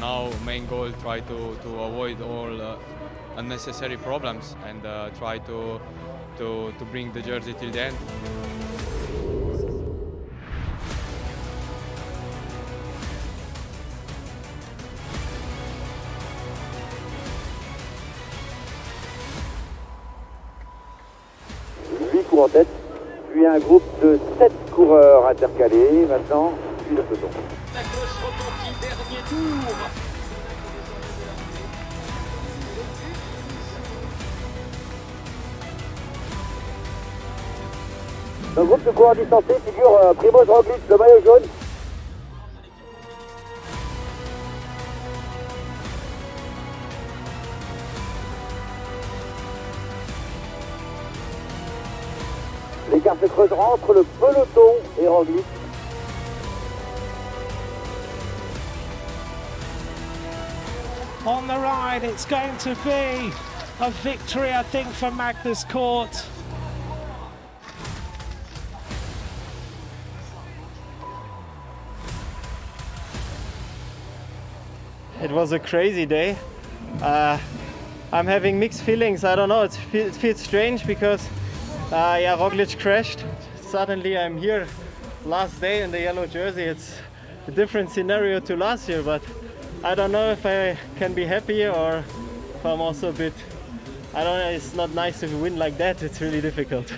now main goal try to, to avoid all uh, unnecessary problems and uh, try to, to, to bring the jersey till the end. En tête, puis un groupe de 7 coureurs intercalés. Maintenant, le peloton. La retentit, le groupe de coureurs distancés figure euh, Primoz Roglic, le maillot jaune. L'écart se creusera entre le peloton et Roglic. On the ride, it's going to be a victory, I think, for Magnus Court. It was a crazy day. Uh, I'm having mixed feelings. I don't know. It feels, it feels strange because uh, yeah, Roglic crashed. Suddenly I'm here. Last day in the yellow jersey. It's a different scenario to last year, but I don't know if I can be happy or if I'm also a bit, I don't know, it's not nice if you win like that, it's really difficult.